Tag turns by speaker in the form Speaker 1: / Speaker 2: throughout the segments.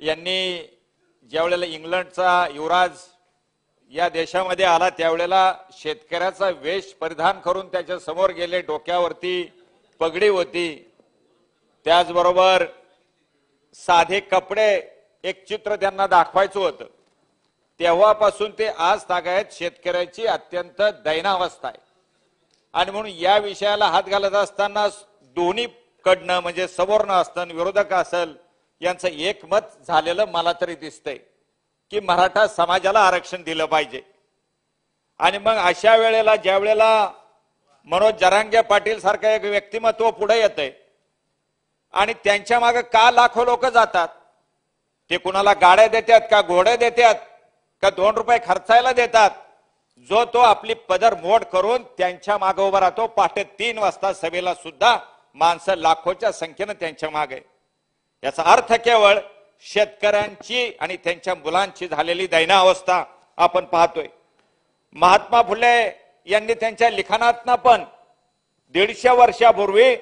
Speaker 1: यांनी ज्यावेळेला इंग्लंडचा युवराज या देशामध्ये आला त्यावेळेला शेतकऱ्याचा वेश परिधान करून त्याच्यासमोर गेले डोक्यावरती पगडी होती. त्याचबरोबर साधे कपडे एक चित्र त्यांना दाखवायचं होतं. तेव्हापासून ते आज तागायत शेतकऱ्याची अत्यंत दैनावस्था आहे. आणि म्हणून या विषयाला हात घालत असताना दोन्ही कडनं म्हणजे समोरनं असतं विरोधक असेल यांचं एकमत झालेलं मला तरी दिसतंय की मराठा समाजाला आरक्षण दिलं पाहिजे. आणि मग अशा वेळेला ज्या वेळेला मनोज जरांगे पाटील सारखं एक व्यक्तिमत्व पुढे येतंय आणि त्यांच्या मागे का लाखो लोक जातात? ते कुणाला गाड्या देतात का घोडे देतात का दोन रुपये खर्चायला देतात? जो तो आपली पदर मोड करून त्यांच्या मागे उभा राहतो. पहाटे तीन वाजता सभेला सुद्धा माणसं लाखोच्या संख्येनं त्यांच्या मागे याचा अर्थ केवळ शेतकऱ्यांची आणि त्यांच्या मुलांची झालेली दैना अवस्था आपण पाहतोय. महात्मा फुले यांनी त्यांच्या लिखाणातनं पण दीडशे वर्षापूर्वी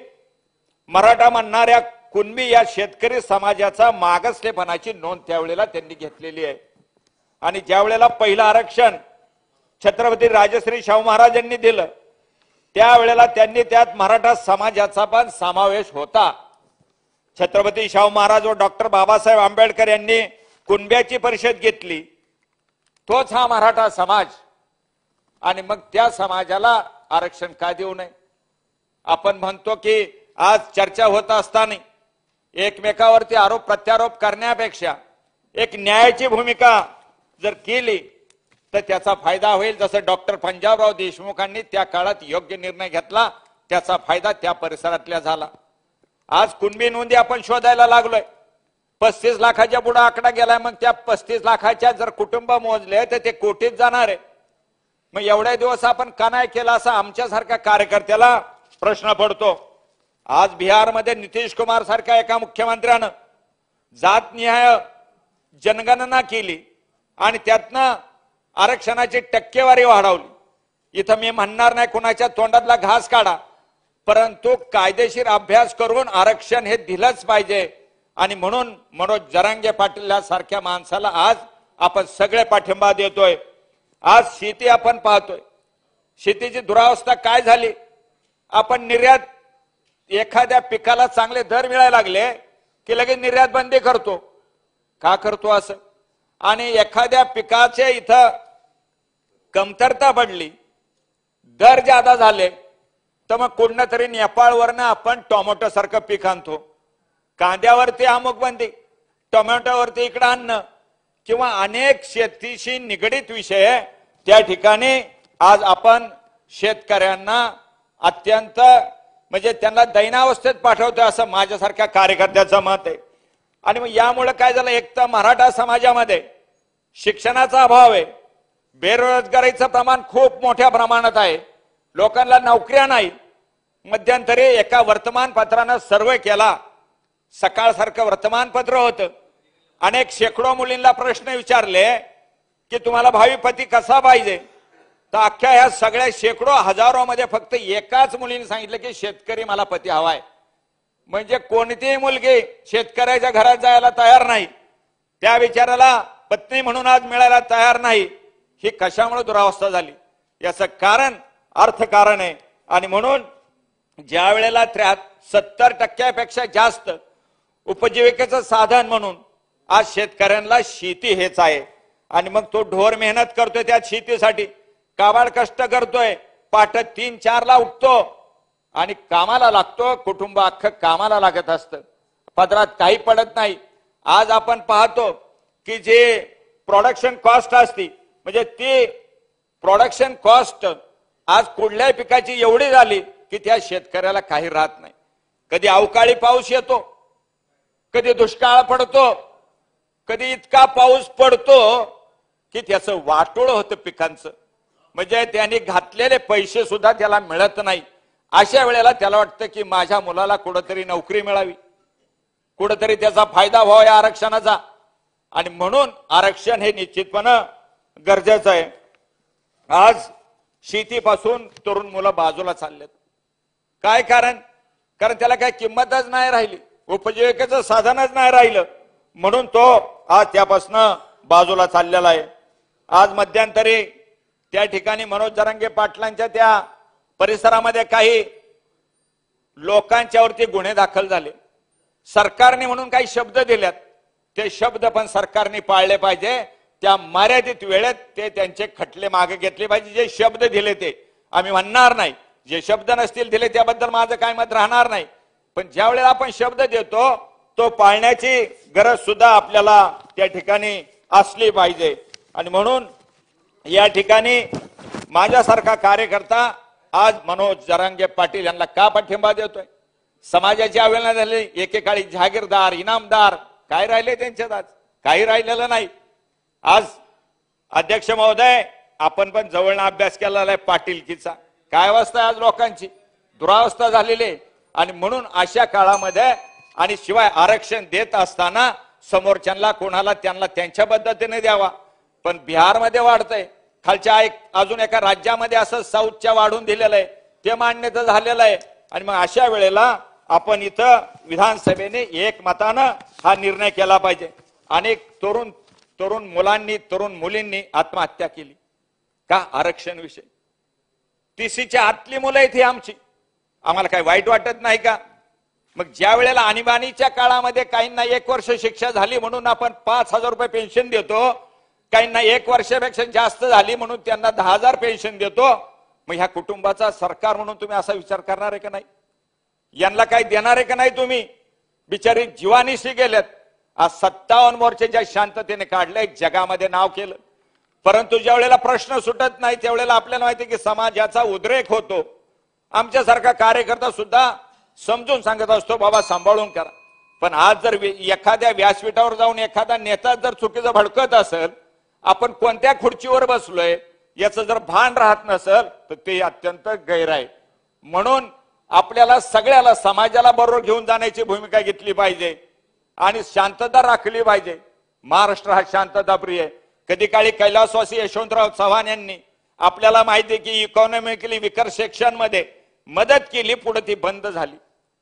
Speaker 1: मराठा म्हणणाऱ्या कुणबी या शेतकरी समाजाचा मागासलेपणाची नोंद त्यावेळेला त्यांनी घेतलेली आहे. आणि ज्या वेळेला पहिलं आरक्षण छत्रपती राजश्री शाहू महाराजांनी दिलं त्यावेळेला त्यांनी त्यात मराठा समाजाचा पण समावेश होता. छत्रपती शाहू महाराज व डॉक्टर बाबासाहेब आंबेडकर यांनी कुणब्याची परिषद घेतली. तोच हा मराठा समाज. आणि मग त्या समाजाला आरक्षण का देऊ नये? आपण म्हणतो की आज चर्चा होत असताना एकमेकावरती आरोप प्रत्यारोप करण्यापेक्षा एक न्यायाची भूमिका जर केली तर त्याचा फायदा होईल. जसं डॉक्टर पंजाबराव देशमुखांनी त्या काळात योग्य निर्णय घेतला त्याचा फायदा त्या परिसरातल्या झाला. आज कुणबी नोंदी आपण शोधायला लागलोय. पस्तीस लाखाच्या पुढे आकडा गेलाय मग त्या पस्तीस लाखाच्या जर कुटुंब मोजले तर ते कोटीत जाणार आहे. मग एवढ्या दिवस आपण का नाही केला असा आमच्यासारख्या कार्यकर्त्याला प्रश्न पडतो. आज बिहारमध्ये नितीश कुमार सारख्या एका मुख्यमंत्र्यानं जातनिहाय जनगणना केली आणि त्यातनं आरक्षणाची टक्केवारी वाढवली. इथं मी म्हणणार नाही कुणाच्या तोंडातला घास काढा. परंतु कायदेशीर अभ्यास करून आरक्षण हे दिलंच पाहिजे. आणि म्हणून मनोज जरांगे पाटील सारख्या माणसाला आज आपण सगळे पाठिंबा देतोय. आज शेती आपण पाहतोय. शेतीची दुरावस्था काय झाली? आपण निर्यात एखाद्या पिकाला चांगले दर मिळायला लागले की लगेच निर्यात बंदी करतो. का करतो असं? आणि एखाद्या पिकाचे इथं कमतरता पडली दर जादा झाले तर मग कुठनं तरी नेपाळवरनं आपण टोमॅटो सारखं पीक आणतो. कांद्यावरती अमुक बंदी टोमॅटोवरती इकडं आणणं किंवा अनेक शेतीशी निगडीत विषय त्या ठिकाणी आज आपण शेतकऱ्यांना अत्यंत म्हणजे त्यांना दैनावस्थेत पाठवतो असं माझ्यासारख्या कार्यकर्त्याचं मत आहे. आणि मग यामुळे काय झालं एक तर मराठा समाजामध्ये शिक्षणाचा अभाव आहे. बेरोजगारीचं प्रमाण खूप मोठ्या प्रमाणात आहे. लोकांना नोकऱ्या नाही. मध्यंतरी एका वर्तमानपत्रानं सर्वे केला. सकाळसारखं वर्तमानपत्र होतं. अनेक शेकडो मुलींना प्रश्न विचारले की तुम्हाला भावी पती कसा पाहिजे? तर अख्ख्या ह्या सगळ्या शेकडो हजारो मध्ये फक्त एकाच मुलीने सांगितलं की शेतकरी मला पती हवाय. म्हणजे कोणतीही मुलगी शेतकऱ्याच्या घरात जायला तयार नाही. त्या विचाराला पत्नी म्हणून आज मिळायला तयार नाही. ही कशामुळे दुरावस्था झाली? याचं कारण अर्थकारण आहे. आणि म्हणून ज्या वेळेला त्र्या सत्तर टक्क्यापेक्षा जास्त उपजीविकेचं साधन म्हणून आज शेतकऱ्यांना शेती हेच आहे. आणि मग तो ढोर मेहनत करतोय त्या शेतीसाठी. काबाड कष्ट करतोय. पाठ तीन चारला उठतो. आणि कामाला लागतो. कुटुंब अख्खं कामाला लागत असतं. पदरात काही पडत नाही. आज आपण पाहतो की जे प्रोडक्शन कॉस्ट असती म्हणजे ती प्रोडक्शन कॉस्ट आज कुठल्याही पिकाची एवढी झाली की त्या शेतकऱ्याला काही राहत नाही. कधी अवकाळी पाऊस येतो कधी दुष्काळ पडतो कधी इतका पाऊस पडतो की त्याचं वाटोळ होतं पिकांचं. म्हणजे त्यांनी घातलेले पैसे सुद्धा त्याला मिळत नाही. अशा वेळेला त्याला वाटतं की माझ्या मुलाला कुठंतरी नोकरी मिळावी. कुठंतरी त्याचा फायदा व्हावा या आरक्षणाचा. आणि म्हणून आरक्षण हे निश्चितपणे गरजेचं आहे. आज शेतीपासून तरुण मुलं बाजूला चाललेत. काय कारण? कारण त्याला काय किंमतच नाही राहिली उपजीविकेचं साधनच नाही राहिलं. म्हणून तो आज त्यापासनं बाजूला चाललेला आहे. आज मध्यंतरी त्या ठिकाणी मनोज जरांगे पाटलांच्या त्या परिसरामध्ये काही लोकांच्यावरती गुन्हे दाखल झाले. सरकारने म्हणून काही शब्द दिल्यात. ते शब्द पण सरकारने पाळले पाहिजे. त्या मर्यादित वेळेत ते त्यांचे खटले मागे घेतले पाहिजे. जे शब्द दिले ते. आम्ही म्हणणार नाही. जे शब्द नसतील दिले त्याबद्दल माझं काय मत राहणार नाही. पण ज्या वेळेला आपण शब्द देतो तो पाळण्याची गरज सुद्धा आपल्याला त्या ठिकाणी असली पाहिजे. आणि म्हणून या ठिकाणी माझ्यासारखा कार्यकर्ता आज मनोज जरांगे पाटील यांना का पाठिंबा देतोय? समाजाची अवहेलना झाली. एकेकाळी जहागीरदार इनामदार. काय राहिले त्यांच्यात आज? काही राहिलेलं नाही. आज अध्यक्ष महोदय आपण पण जवळनं अभ्यास केलेला आहे पाटीलकीचा काय अवस्था आहे आज लोकांची? दुरावस्था झालेली आहे. आणि म्हणून अशा काळामध्ये आणि शिवाय आरक्षण देत असताना समोरच्यांना कोणाला त्यांना त्यांच्या पद्धतीने द्यावा. पण बिहारमध्ये वाढतंय. खालच्या एक अजून एका राज्यामध्ये असं साऊथच्या वाढून दिलेलं आहे. ते मान्य तर झालेलं आहे. आणि मग अशा वेळेला आपण इथं विधानसभेने एक मतानं हा निर्णय केला पाहिजे. अनेक तरुण तरुण मुलांनी तरुण मुलींनी आत्महत्या केली. का? आरक्षण विषय टीसीच्या आतली मुलं आहेत ही आमची. आम्हाला काही वाईट वाटत नाही का? मग ज्या वेळेला आणीबाणीच्या काळामध्ये काहींना एक वर्ष शिक्षा झाली म्हणून आपण पाच हजार रुपये पेन्शन देतो काहींना एक वर्षापेक्षा जास्त झाली म्हणून त्यांना दहा हजार पेन्शन देतो मग ह्या कुटुंबाचा सरकार म्हणून तुम्ही असा विचार करणार आहे का नाही? यांना काही देणार आहे का नाही तुम्ही? बिचारी जीवानिशी गेल्यात आज सत्तावन्न मोर्चाच्या शांततेने काढलंय जगामध्ये नाव केलं. परंतु ज्या वेळेला प्रश्न सुटत नाही त्यावेळेला आपल्याला माहिती की समाजाचा उद्रेक होतो. आमच्यासारखा कार्यकर्ता सुद्धा समजून सांगत असतो बाबा सांभाळून करा. पण आज जर एखाद्या व्यासपीठावर जाऊन एखादा नेता जर चुकीचं भडकत असेल आपण कोणत्या खुर्चीवर बसलोय याचं जर भान राहत नसेल तर ते अत्यंत गैर आहे. म्हणून आपल्याला सगळ्याला समाजाला बरोबर घेऊन जाण्याची भूमिका घेतली पाहिजे. आणि शांतता राखली पाहिजे. महाराष्ट्र हा शांतता प्रिय कधी काळी कैलासवासी यशवंतराव चव्हाण यांनी आपल्याला माहिती आहे की इकॉनॉमिकली विकर सेक्शनमध्ये मदत केली पुढे ती बंद झाली.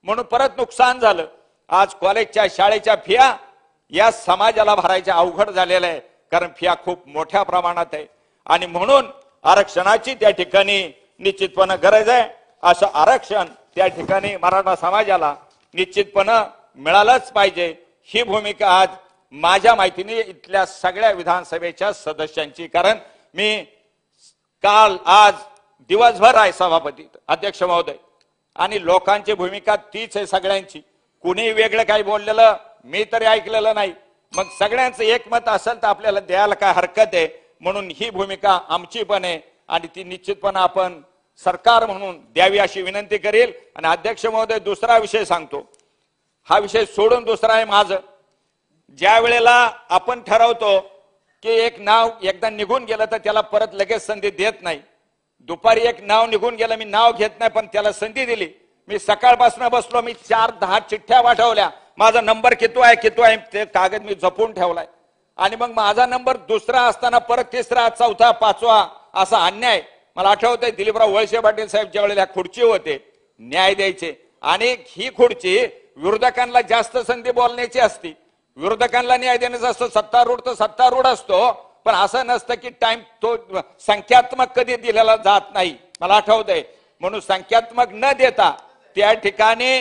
Speaker 1: म्हणून परत नुकसान झालं. आज कॉलेजच्या शाळेच्या फिया या समाजाला भरायच्या अवघड झालेल्या आहे कारण फिया खूप मोठ्या प्रमाणात आहे. आणि म्हणून आरक्षणाची त्या ठिकाणी निश्चितपणे गरज आहे. असं आरक्षण त्या ठिकाणी मराठा समाजाला निश्चितपणे मिळालंच पाहिजे. ही भूमिका आज माझ्या माहितीने इथल्या सगळ्या विधानसभेच्या सदस्यांची कारण मी काल आज दिवसभर आहे सभापती अध्यक्ष महोदय. आणि लोकांची भूमिका तीच आहे सगळ्यांची. कुणी वेगळं काही बोललेलं मी तरी ऐकलेलं नाही. मग सगळ्यांचं एकमत असेल तर आपल्याला द्यायला काय हरकत आहे? म्हणून ही भूमिका आमची पण आहे. आणि ती निश्चितपणे आपण सरकार म्हणून द्यावी अशी विनंती करेल. आणि अध्यक्ष महोदय दुसरा विषय सांगतो. हा विषय सोडून दुसरा आहे माझं. ज्या वेळेला आपण ठरवतो की एक नाव एकदा निघून गेलं तर त्याला परत लगेच संधी देत नाही. दुपारी एक नाव निघून गेलं मी नाव घेत नाही पण त्याला संधी दिली. मी सकाळपासून बसलो मी चार दहा चिठ्ठ्या पाठवल्या माझा नंबर कितो आहे कितो आहे ते कागद मी जपून ठेवलाय. आणि मग माझा नंबर दुसरा असताना परत तिसरा चौथा पाचवा असा अन्याय. मला आठवतंय दिलीपराव वळसे पाटील साहेब ज्या वेळेला खुर्ची होते न्याय द्यायचे. आणि ही खुर्ची विरोधकांना जास्त संधी बोलण्याची असती. विरोधकांना न्याय देण्याचा असतो सत्तारूढ तर सत्तारूढ असतो. पण असं नसतं की टाइम तो संख्यात्मक कधी दिलेला जात नाही. मला आठवतंय म्हणून संख्यात्मक न देता त्या ठिकाणी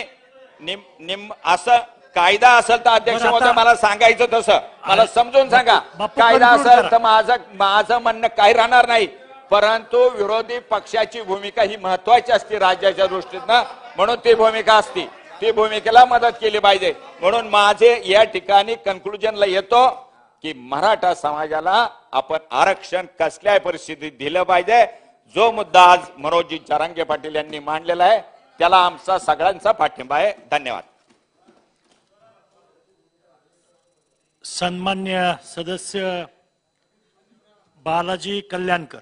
Speaker 1: निम निम असं कायदा असेल तर अध्यक्ष महोदय मला सांगायचं तसं. मला समजून सांगा कायदा असेल. तर माझं माझं म्हणणं काही राहणार नाही. परंतु विरोधी पक्षाची भूमिका ही महत्वाची असते राज्याच्या दृष्टीनं म्हणून ती भूमिका असती. ती भूमिकेला मदत केली पाहिजे. म्हणून माझे या ठिकाणी कन्क्लुजनला येतो की मराठा समाजाला आपण आरक्षण कसल्याही परिस्थितीत दिलं पाहिजे. जो मुद्दा आज मनोजी जरांगे पाटील यांनी मांडलेला आहे त्याला आमचा सगळ्यांचा पाठिंबा आहे. धन्यवाद.
Speaker 2: सन्मान्य सदस्य बालाजी कल्याणकर.